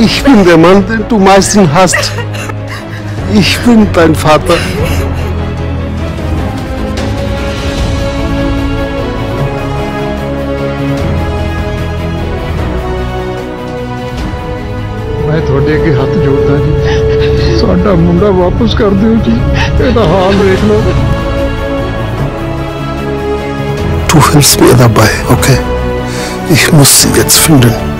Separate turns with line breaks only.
Ich bin der Mann, den du meisten hast. Ich bin dein Vater.
ਮੈਂ ਤੁਹਾਡੇ ਅੱਗੇ ਹੱਥ ਜੋੜਦਾ ਜੀ ਸਾਡਾ ਮੁੰਡਾ ਵਾਪਸ ਕਰ ਦਿਓ ਜੀ ਇਹਦਾ ਹਾਲ ਦੇਖ ਲਓ
Du hilfst mir dabei, okay? Ich muss sie jetzt finden.